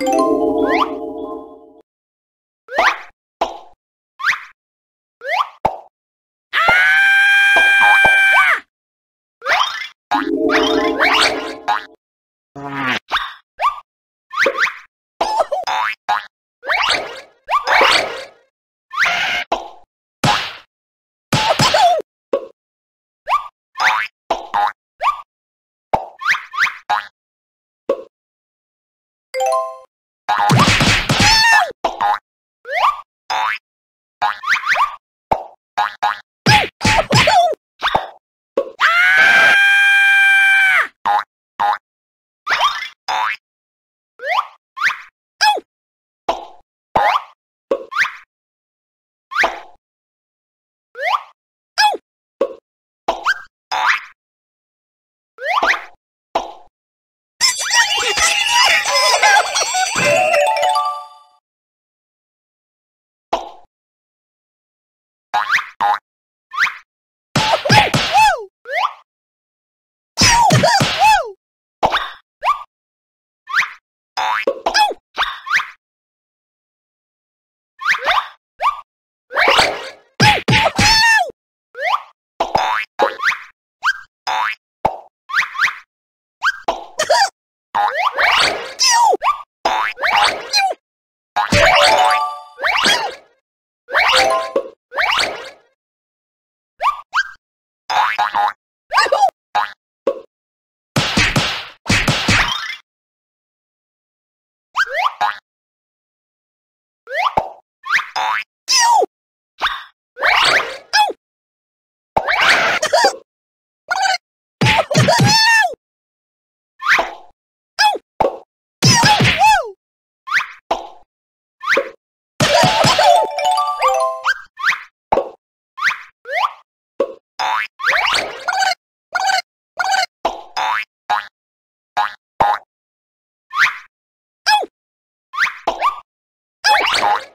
Woo! you Bye.